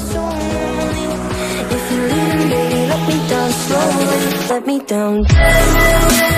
If you're leaving, baby, let me down slowly. Let me down.